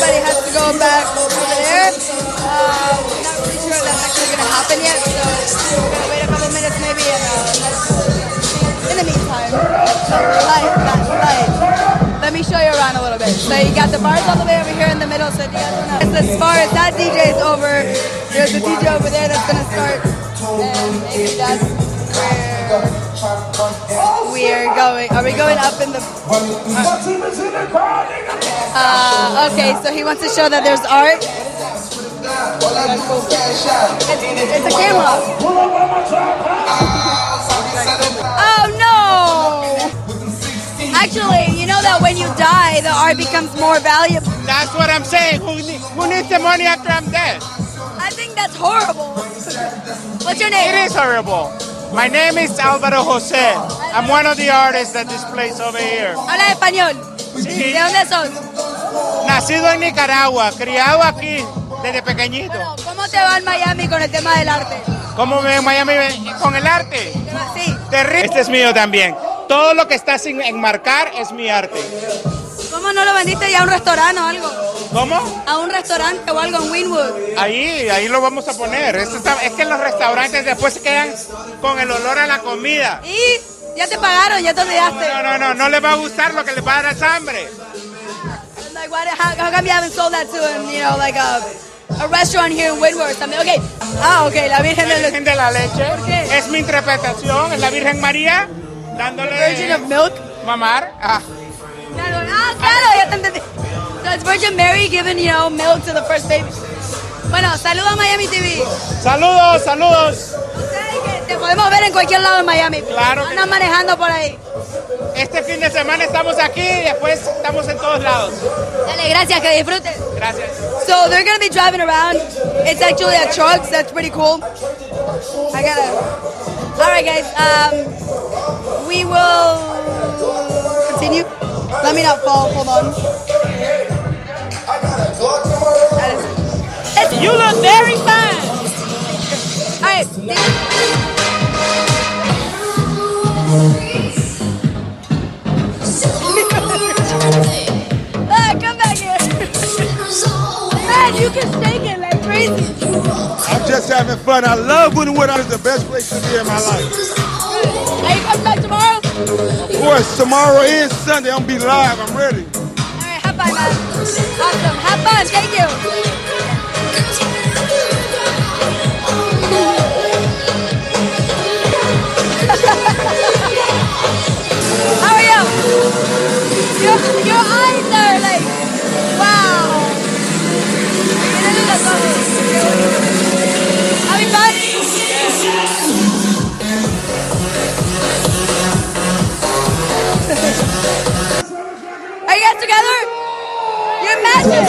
everybody has to go back over there. Uh, we're not really sure that's actually going to happen yet, so we're going to wait a couple minutes maybe. And uh, in the meantime, light, light, light. Let me show you around a little bit. So you got the bars all the way over here in the middle. So you guys wanna, as far as that DJ is over, there's a DJ over there that's gonna start, and maybe that's where we are going. Going up in the? Uh, okay, so he wants to show that there's art. It's, it's a camera. Oh no! Actually, you know that when you die, the art becomes more valuable. That's what I'm saying. Who, who needs the money after I'm dead? I think that's horrible. What's your name? It is horrible. My name is Alvaro Jose. I'm one of the artists that displays over here. Habla español. Sí. ¿De dónde sos? Nacido en Nicaragua, criado aquí desde pequeñito. Bueno, ¿cómo te va en Miami con el tema del arte? ¿Cómo me en Miami con el arte? ¿Te va así? Terrible. Este es mío también. Todo lo que está sin enmarcar es mi arte. ¿Cómo no lo vendiste ya a un restaurante o algo? ¿Cómo? A un restaurante o algo en Winwood. Ahí, ahí lo vamos a poner. Esto está- es que los restaurantes después se quedan con el olor a la comida. Y ya te pagaron, ya te olvidaste. No, no, no, no les va a gustar lo que les va a dar es hambre. Like, why, how, how come you haven't sold that to him, you know, like a, a restaurant here in Winwood or something? Okay. Ah, okay, la Virgen La de Virgen de la Leche ¿Por qué? es mi interpretación, es la Virgen María dándole Virgin of Milk. mamar. Ah, Claro, ah, claro, ya te Virgin Mary giving, you know, milk to the first baby. Bueno, saluda a Miami TV. Saludos, saludos. Ustedes que te podemos ver en cualquier lado en Miami. Claro que Andan sí. manejando por ahí. Este fin de semana estamos aquí y después estamos en todos lados. Dale, gracias, que disfrutes. Gracias. So they're gonna be driving around. It's actually a truck, so that's pretty cool. I gotta. All right, guys. Um, we will continue. Let me not fall. Hold on. You look very fine. All right. Ah, come back here. Man, you can shake it like crazy. I'm just having fun. I love Wynwood. It's the best place to be in my life. Are you coming back tomorrow? Of course, tomorrow is Sunday. I'm gonna be live. I'm ready. All right, have fun, man. Awesome. Have fun. Thank you. Your, eyes are like, wow. Fun? Are you guys together? You're magic.